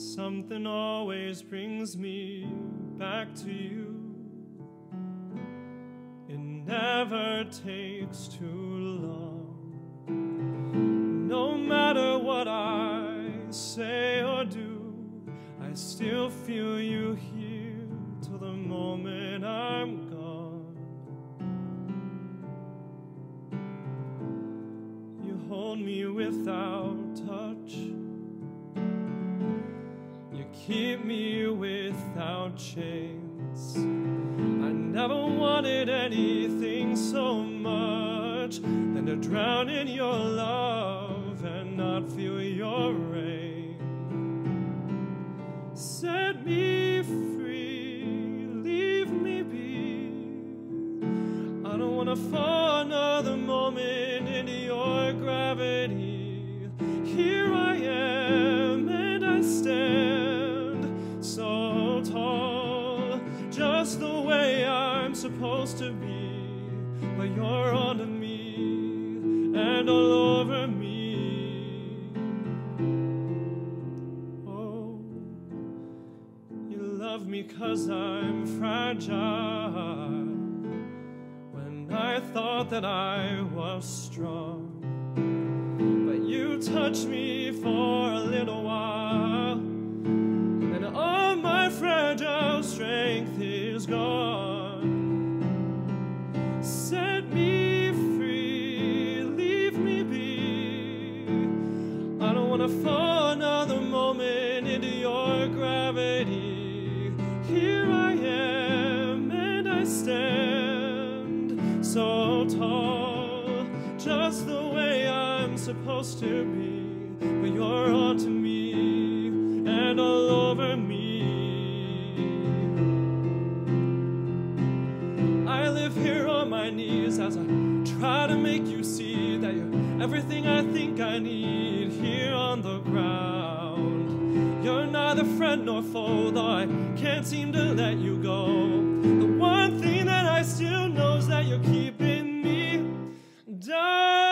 Something always brings me back to you. It never takes too long. No matter what I say or do, I still feel you here till the moment I'm gone. You hold me without touch. Keep me without chains. I never wanted anything so much than to drown in your love and not feel your rain. Set me free, leave me be. I don't wanna fall another moment into your gravity. Just the way I'm supposed to be. But you're on me and all over me. Oh, you love me cause I'm fragile when I thought that I was strong. But you touch me for a little strength. Set me free, leave me be. I don't wanna fall another moment into your gravity. Here I am, and I stand so tall, just the way I'm supposed to be. But you're onto me and all over me. Knees as I try to make you see that you're everything I think I need here on the ground. You're neither friend nor foe, though I can't seem to let you go. The one thing that I still know is that you're keeping me down.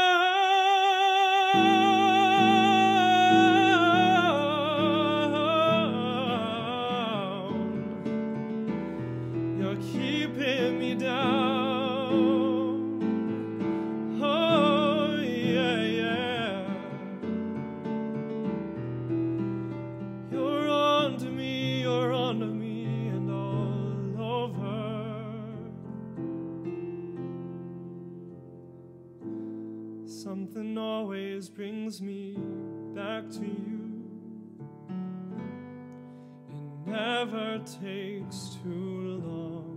You're keeping me down. Something always brings me back to you. It never takes too long.